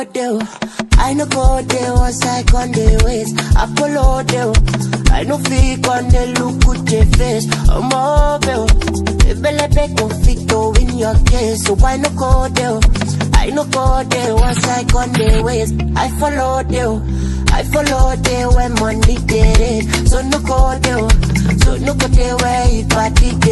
Oh. I no go there once oh. I on the ways. I follow them. I no fake on the look with the face. I'm over. Ebelebe conflicto in your case. So why no go there? I no go there once I on the ways. I follow them. I follow there when money get it. So no go there. So no go there where if party.